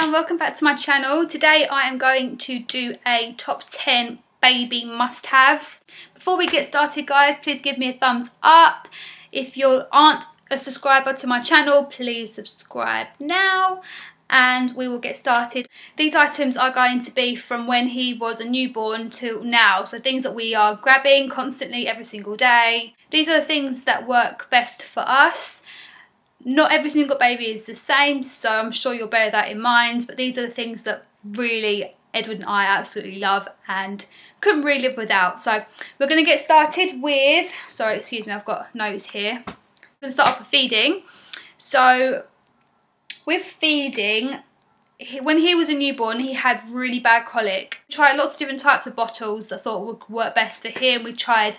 and welcome back to my channel. Today I am going to do a top 10 baby must-haves. Before we get started guys, please give me a thumbs up. If you aren't a subscriber to my channel, please subscribe now and we will get started. These items are going to be from when he was a newborn to now, so things that we are grabbing constantly every single day. These are the things that work best for us. Not every single baby is the same, so I'm sure you'll bear that in mind, but these are the things that really Edward and I absolutely love and couldn't really live without. So we're going to get started with, sorry, excuse me, I've got notes here. I'm going to start off with feeding. So with feeding, when he was a newborn, he had really bad colic. We tried lots of different types of bottles that I thought would work best for him. We tried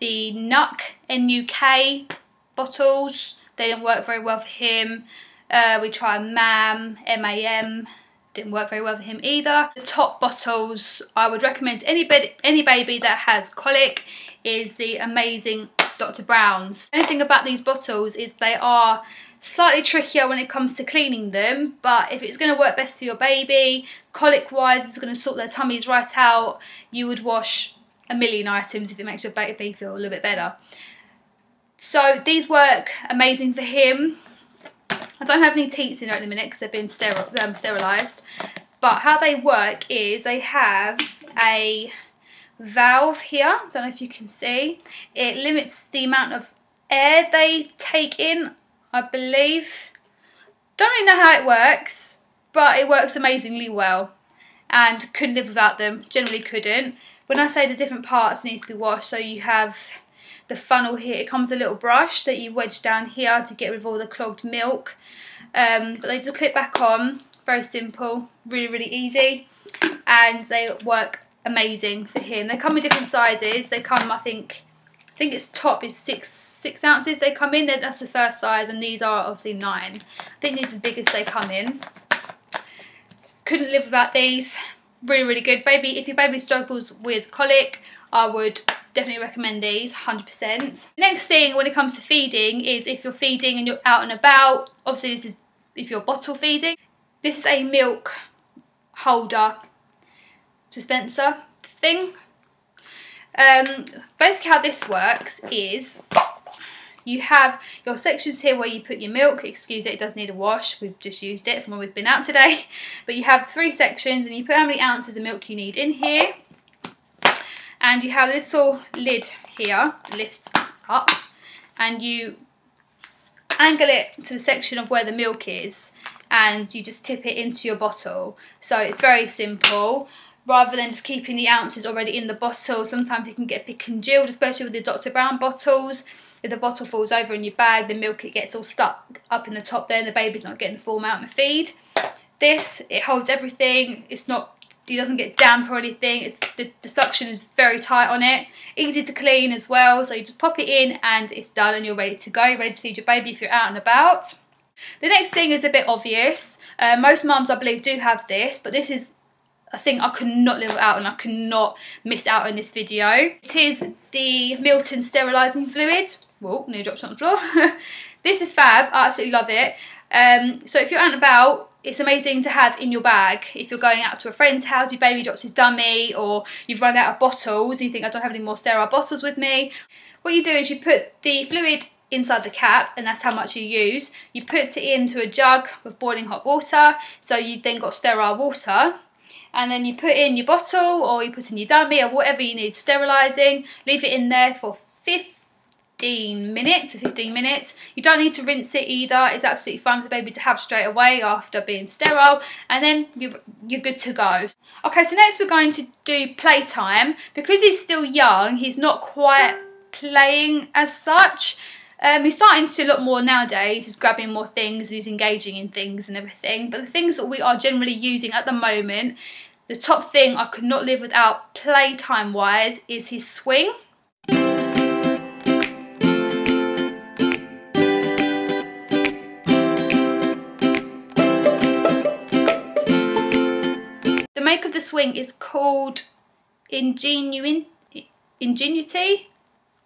the NUK, N-U-K bottles. They didn't work very well for him. Uh, we tried MAM, M-A-M. Didn't work very well for him either. The top bottles I would recommend any, any baby that has colic is the amazing Dr. Brown's. The only thing about these bottles is they are slightly trickier when it comes to cleaning them but if it's going to work best for your baby colic wise it's going to sort their tummies right out you would wash a million items if it makes your baby feel a little bit better so these work amazing for him. I don't have any teats in at the minute because they've been um, sterilised but how they work is they have a valve here. Don't know if you can see. It limits the amount of air they take in I believe. Don't really know how it works, but it works amazingly well. And couldn't live without them, generally couldn't. When I say the different parts need to be washed, so you have the funnel here, it comes with a little brush that you wedge down here to get rid of all the clogged milk. Um, but they just clip back on, very simple, really, really easy. And they work amazing for him. They come in different sizes. They come, I think, I think its top is six six ounces they come in. That's the first size, and these are obviously nine. I think these are the biggest they come in. Couldn't live without these. Really, really good. Baby, if your baby struggles with colic, I would definitely recommend these, 100%. Next thing when it comes to feeding is if you're feeding and you're out and about, obviously this is if you're bottle feeding. This is a milk holder dispenser thing. Um, basically how this works is you have your sections here where you put your milk. Excuse it, it does need a wash. We've just used it from when we've been out today. But you have three sections and you put how many ounces of milk you need in here. And you have this little lid here, lifts up, and you angle it to the section of where the milk is and you just tip it into your bottle. So it's very simple rather than just keeping the ounces already in the bottle. Sometimes it can get bit congealed, especially with the Dr. Brown bottles. If the bottle falls over in your bag, the milk it gets all stuck up in the top there and the baby's not getting the full amount of feed. This, it holds everything. It's not, it doesn't get damp or anything. It's, the, the suction is very tight on it. Easy to clean as well. So you just pop it in and it's done and you're ready to go. ready to feed your baby if you're out and about. The next thing is a bit obvious. Uh, most mums, I believe, do have this, but this is a thing I could not live without and I cannot miss out on this video. It is the Milton sterilising fluid. Whoa, nearly dropped on the floor. this is fab, I absolutely love it. Um, so if you're out and about, it's amazing to have in your bag. If you're going out to a friend's house, your baby drops his dummy, or you've run out of bottles, you think I don't have any more sterile bottles with me. What you do is you put the fluid inside the cap and that's how much you use. You put it into a jug with boiling hot water so you then got sterile water and then you put in your bottle or you put in your dummy or whatever you need sterilising, leave it in there for 15 minutes 15 minutes. You don't need to rinse it either, it's absolutely fine for the baby to have straight away after being sterile and then you're, you're good to go. Okay, so next we're going to do playtime. Because he's still young, he's not quite playing as such. Um, he's starting to look more nowadays, he's grabbing more things, he's engaging in things and everything. But the things that we are generally using at the moment the top thing I could not live without playtime wise is his swing. The swing is called Ingenuity. Ingenuity.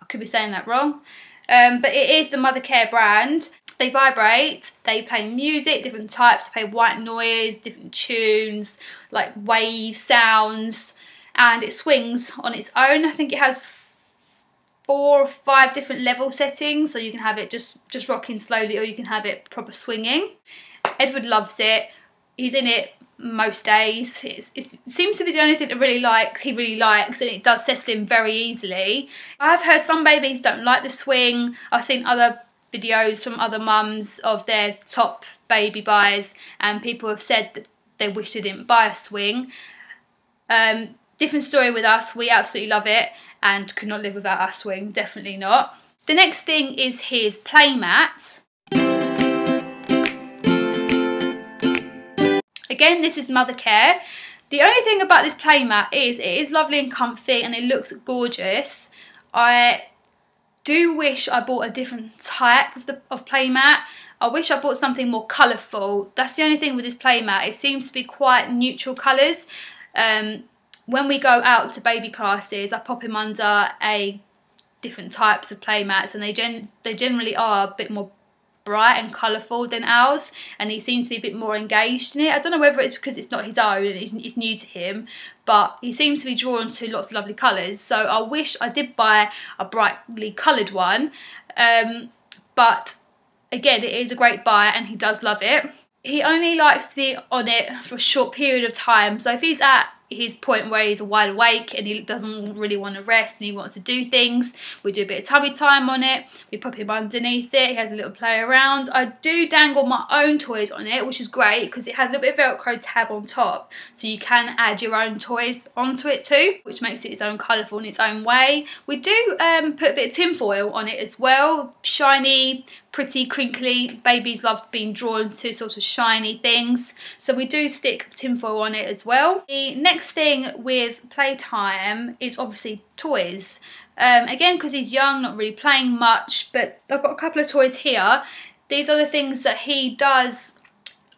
I could be saying that wrong. Um, but it is the Mothercare brand. They vibrate, they play music, different types, they play white noise, different tunes, like wave sounds, and it swings on its own. I think it has four or five different level settings, so you can have it just, just rocking slowly or you can have it proper swinging. Edward loves it. He's in it most days. It's, it seems to be the only thing that really likes, he really likes, and it does settle in very easily. I've heard some babies don't like the swing. I've seen other videos from other mums of their top baby buys, and people have said that they wish they didn't buy a swing. Um, different story with us. We absolutely love it and could not live without our swing. Definitely not. The next thing is his playmat. Again, this is Mothercare. The only thing about this playmat is it is lovely and comfy and it looks gorgeous. I do wish I bought a different type of, the, of playmat. I wish I bought something more colourful. That's the only thing with this playmat. It seems to be quite neutral colours. Um, when we go out to baby classes, I pop him under a different types of playmats and they gen they generally are a bit more bright and colourful than ours and he seems to be a bit more engaged in it. I don't know whether it's because it's not his own and it's, it's new to him but he seems to be drawn to lots of lovely colours so I wish I did buy a brightly coloured one um, but again it is a great buy and he does love it. He only likes to be on it for a short period of time so if he's at his point where he's wide awake and he doesn't really want to rest and he wants to do things. We do a bit of tummy time on it. We pop him underneath it. He has a little play around. I do dangle my own toys on it, which is great because it has a little bit of Velcro tab on top. So you can add your own toys onto it too, which makes it its own colourful in its own way. We do um, put a bit of tinfoil on it as well. Shiny, pretty crinkly. Babies love being drawn to sort of shiny things. So we do stick tinfoil on it as well. The next thing with playtime is obviously toys. Um, again, because he's young, not really playing much, but I've got a couple of toys here. These are the things that he does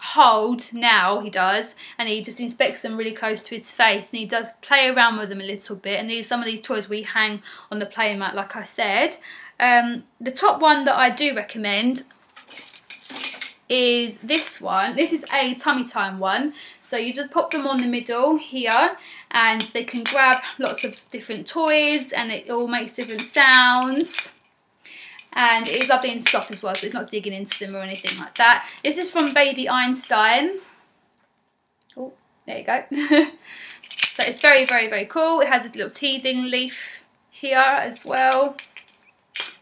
hold now he does and he just inspects them really close to his face and he does play around with them a little bit and these some of these toys we hang on the playmat like I said um, the top one that I do recommend is this one. This is a tummy time one. So you just pop them on the middle here and they can grab lots of different toys and it all makes different sounds. And it is lovely and soft as well, so it's not digging into them or anything like that. This is from Baby Einstein. Oh, there you go. so it's very, very, very cool. It has a little teething leaf here as well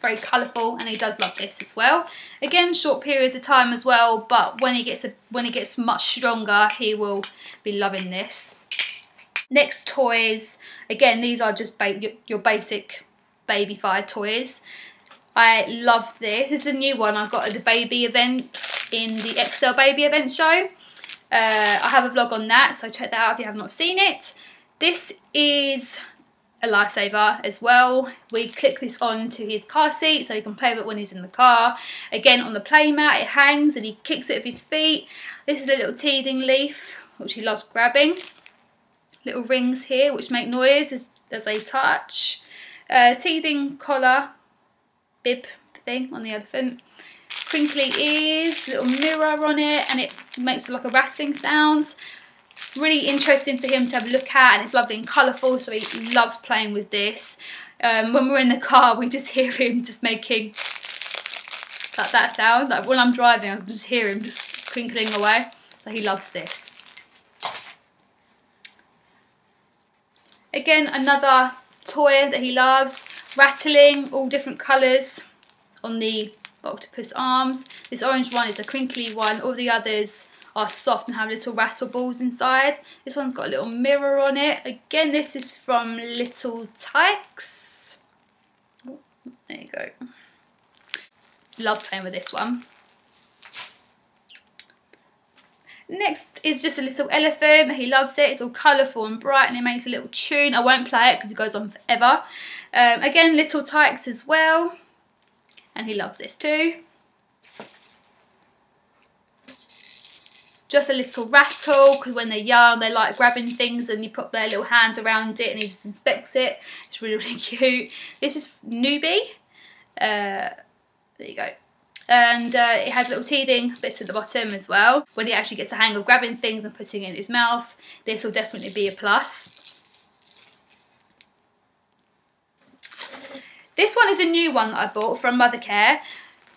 very colourful and he does love this as well. Again, short periods of time as well, but when he gets a, when he gets much stronger, he will be loving this. Next toys, again, these are just ba your basic baby fire toys. I love this. This is a new one I've got at the baby event in the Excel baby event show. Uh, I have a vlog on that, so check that out if you have not seen it. This is a lifesaver as well. We click this on to his car seat so he can play with it when he's in the car. Again on the playmat it hangs and he kicks it with his feet. This is a little teething leaf which he loves grabbing. Little rings here which make noise as, as they touch. Uh, teething collar bib thing on the elephant. Crinkly ears, little mirror on it and it makes like a rattling sound really interesting for him to have a look at and it's lovely and colourful so he loves playing with this. Um, when we're in the car we just hear him just making like that sound. Like when I'm driving I can just hear him just crinkling away. So he loves this. Again another toy that he loves. Rattling, all different colours on the octopus arms. This orange one is a crinkly one. All the others are soft and have little rattle balls inside. This one's got a little mirror on it. Again, this is from Little Tikes. Oh, there you go. Love playing with this one. Next is just a little elephant. He loves it. It's all colourful and bright and it makes a little tune. I won't play it because it goes on forever. Um, again, Little Tikes as well. And he loves this too. Just a little rattle because when they're young they like grabbing things and you put their little hands around it and he just inspects it. It's really, really cute. This is Nuby. Uh, there you go. And uh, it has little teething bits at the bottom as well. When he actually gets the hang of grabbing things and putting it in his mouth, this will definitely be a plus. This one is a new one that I bought from Mothercare.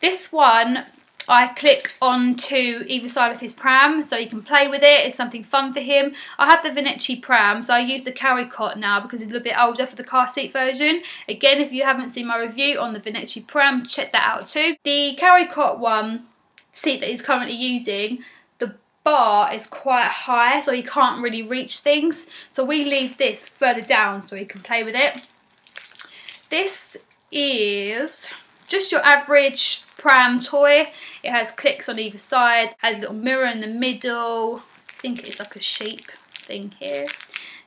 This one I click onto either side of his pram so he can play with it. It's something fun for him. I have the Venicci pram, so I use the carry cot now because he's a little bit older for the car seat version. Again, if you haven't seen my review on the Venicci pram, check that out too. The carry cot one seat that he's currently using, the bar is quite high so he can't really reach things. So we leave this further down so he can play with it. This is just your average pram toy. It has clicks on either side, has a little mirror in the middle. I think it's like a sheep thing here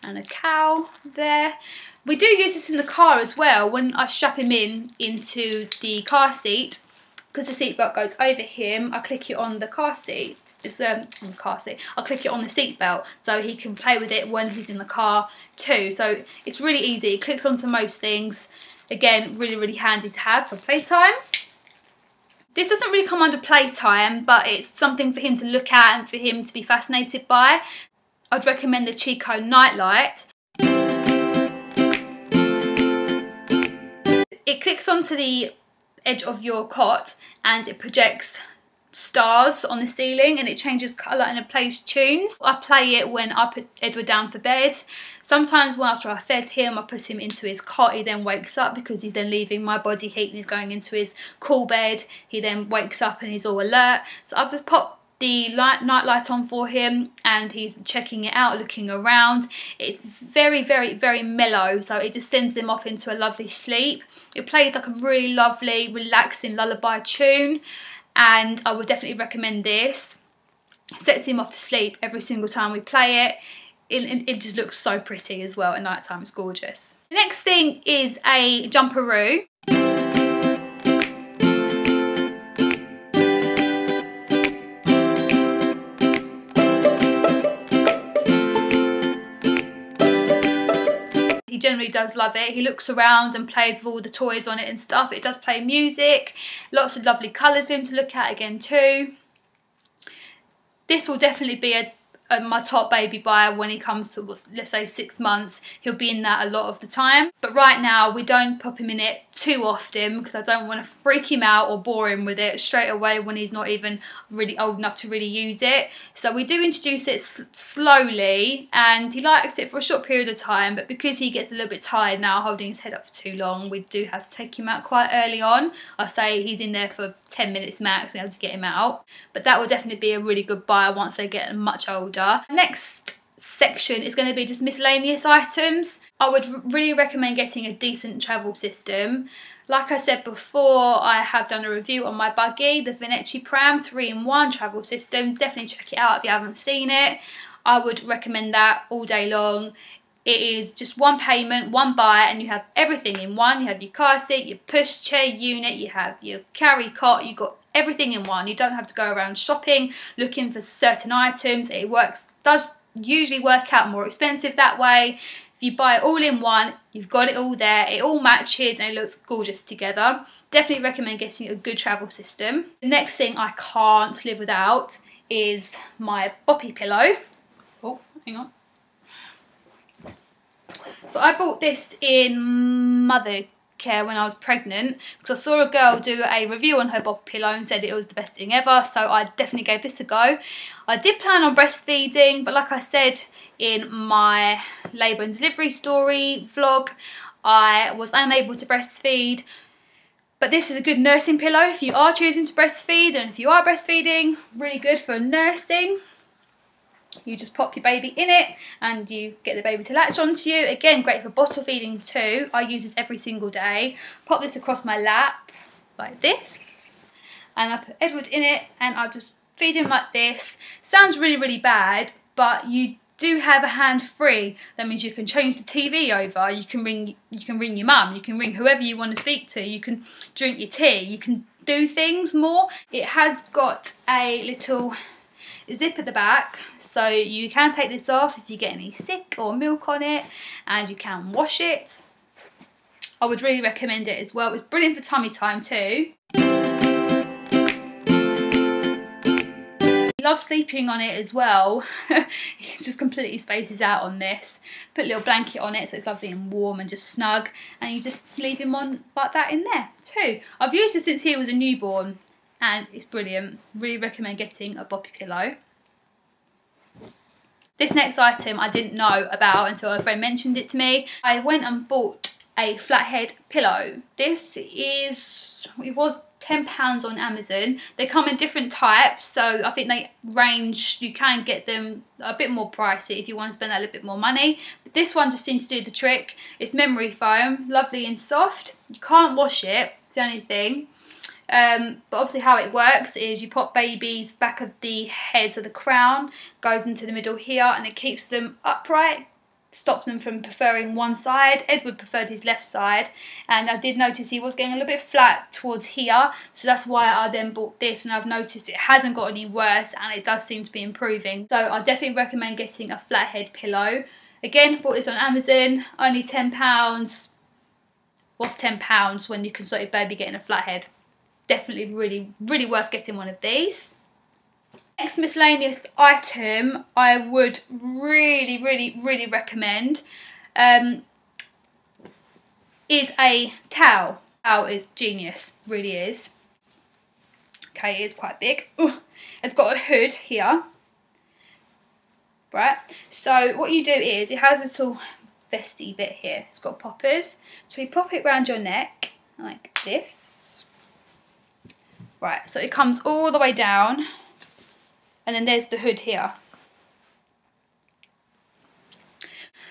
and a cow there. We do use this in the car as well when I strap him in into the car seat because the seatbelt goes over him, I click it on the car seat. It's um, on the car seat. I'll click it on the seatbelt so he can play with it when he's in the car too. So it's really easy. It clicks onto most things. Again, really, really handy to have for playtime. This doesn't really come under playtime, but it's something for him to look at and for him to be fascinated by. I'd recommend the Chicco Nightlight. It clicks onto the edge of your cot and it projects stars on the ceiling and it changes colour and it plays tunes. I play it when I put Edward down for bed. Sometimes when after I fed him I put him into his cot he then wakes up because he's then leaving my body heat and he's going into his cool bed. He then wakes up and he's all alert. So I've just popped the light, night light on for him and he's checking it out, looking around. It's very, very, very mellow, so it just sends them off into a lovely sleep. It plays like a really lovely, relaxing lullaby tune and I would definitely recommend this. sets him off to sleep every single time we play it. It, it just looks so pretty as well at night time, it's gorgeous. The next thing is a jumperoo. Generally does love it. He looks around and plays with all the toys on it and stuff. It does play music. Lots of lovely colours for him to look at again too. This will definitely be a Uh, my top baby buyer when he comes to let's say six months he'll be in that a lot of the time. But right now we don't pop him in it too often because I don't want to freak him out or bore him with it straight away when he's not even really old enough to really use it. So we do introduce it slowly and he likes it for a short period of time but because he gets a little bit tired now holding his head up for too long we do have to take him out quite early on. I say he's in there for 10 minutes max we have to get him out but that will definitely be a really good buy once they get much older Next section is going to be just miscellaneous items. I would really recommend getting a decent travel system. Like I said before, I have done a review on my buggy, the Venicci Pram 3-in-1 travel system. Definitely check it out if you haven't seen it. I would recommend that all day long. It is just one payment, one buy, and you have everything in one. You have your car seat, your push chair unit, you have your carry cot, you've got everything in one. You don't have to go around shopping, looking for certain items. It works, does usually work out more expensive that way. If you buy it all in one, you've got it all there, it all matches and it looks gorgeous together. Definitely recommend getting a good travel system. The next thing I can't live without is my boppy pillow. Oh, hang on. So I bought this in Mother care when I was pregnant because I saw a girl do a review on her bob pillow and said it was the best thing ever so I definitely gave this a go. I did plan on breastfeeding but like I said in my labour and delivery story vlog I was unable to breastfeed but this is a good nursing pillow if you are choosing to breastfeed and if you are breastfeeding really good for nursing you just pop your baby in it and you get the baby to latch onto you. Again, great for bottle feeding too. I use this every single day. Pop this across my lap like this and I put Edward in it and I just feed him like this. Sounds really, really bad, but you do have a hand free. That means you can change the TV over. You can ring, you can ring your mum. You can ring whoever you want to speak to. You can drink your tea. You can do things more. It has got a little zip at the back so you can take this off if you get any sick or milk on it and you can wash it I would really recommend it as well. It's brilliant for tummy time too. love sleeping on it as well. just completely spaces out on this. Put a little blanket on it so it's lovely and warm and just snug. And you just leave him on like that in there too. I've used it since he was a newborn and it's brilliant. Really recommend getting a boppy pillow. This next item I didn't know about until a friend mentioned it to me. I went and bought a flathead pillow. This is, it was £10 on Amazon. They come in different types, so I think they range, you can get them a bit more pricey if you want to spend a little bit more money. But this one just seems to do the trick. It's memory foam, lovely and soft. You can't wash it, it's the only thing. Um, but obviously how it works is you pop babies back of the heads of the crown, goes into the middle here and it keeps them upright, stops them from preferring one side. Edward preferred his left side and I did notice he was getting a little bit flat towards here so that's why I then bought this and I've noticed it hasn't got any worse and it does seem to be improving. So I definitely recommend getting a flathead pillow. Again, bought this on Amazon, only £10. What's £10 when you can start your baby getting a flathead? Definitely really, really worth getting one of these. Next miscellaneous item I would really, really, really recommend um, is a towel. Towel is genius, really is. Okay, it is quite big. Ooh, it's got a hood here. Right, so what you do is, it has a little vesty bit here. It's got poppers. So you pop it around your neck, like this. Right, so it comes all the way down and then there's the hood here.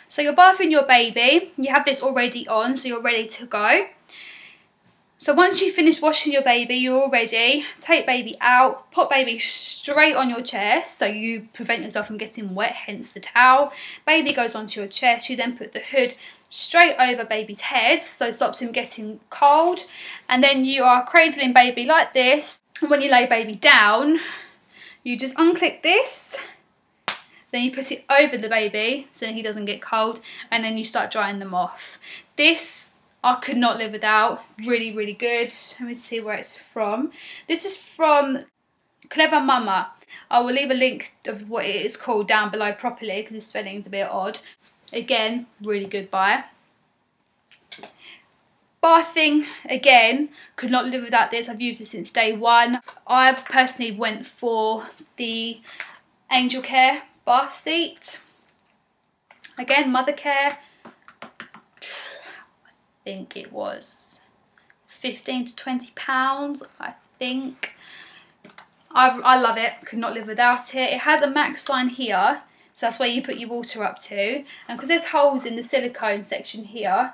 So you're bathing your baby, you have this already on, so you're ready to go. So once you finish washing your baby, you're all ready. Take baby out, put baby straight on your chest so you prevent yourself from getting wet, hence the towel. Baby goes onto your chest, you then put the hood straight over baby's head so stops him getting cold. And then you are cradling baby like this. And when you lay baby down, you just unclick this. Then you put it over the baby so he doesn't get cold. And then you start drying them off. This I could not live without. Really really good. Let me see where it's from. This is from Cleva Mama. I will leave a link of what it is called down below properly because the spelling is a bit odd again really good buy Bathing, again, could not live without this. I've used it since day one. I personally went for the Angel Care bath seat. Again, Mothercare. I think it was 15 to 20 pounds, I think. I've, I love it, could not live without it. It has a max line here, so that's where you put your water up to. And because there's holes in the silicone section here,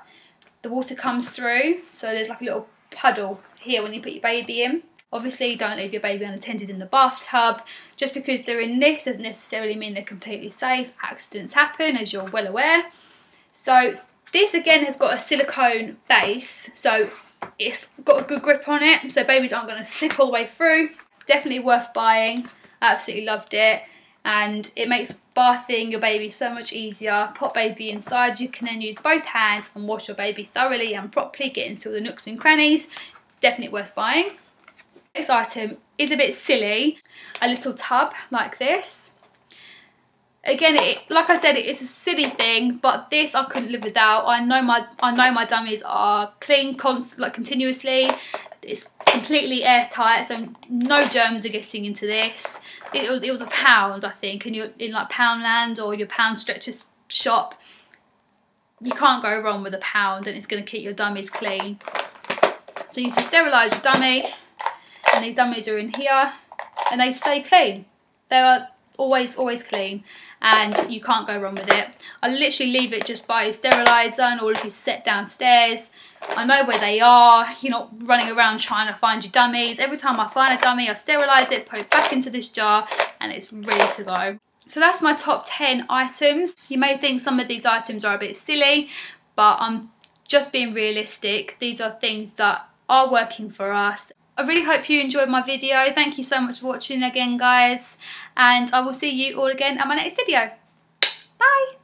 the water comes through so there's like a little puddle here when you put your baby in. Obviously don't leave your baby unattended in the bathtub. Just because they're in this doesn't necessarily mean they're completely safe. Accidents happen as you're well aware. So this again has got a silicone base so it's got a good grip on it so babies aren't going to slip all the way through. Definitely worth buying. I Absolutely loved it and it makes bathing your baby so much easier. Pop baby inside, you can then use both hands and wash your baby thoroughly and properly, get into the nooks and crannies. Definitely worth buying. Next item is a bit silly, a little tub like this. Again, it, like I said, it's a silly thing, but this I couldn't live without. I know my I know my dummies are clean const like continuously. It's completely airtight, so no germs are getting into this. It was it was a pound, I think, and you're in like Poundland or your Pound Stretchers shop. You can't go wrong with a pound, and it's going to keep your dummies clean. So you sterilise your dummy, and these dummies are in here, and they stay clean. They are always always clean and you can't go wrong with it. I literally leave it just by a steriliser and all of his set downstairs. I know where they are. You're not running around trying to find your dummies. Every time I find a dummy, I sterilise it, put it back into this jar and it's ready to go. So that's my top 10 items. You may think some of these items are a bit silly, but I'm just being realistic. These are things that are working for us I really hope you enjoyed my video. Thank you so much for watching again, guys. And I will see you all again at my next video. Bye!